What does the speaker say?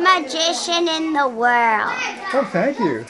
magician in the world. Oh, thank you.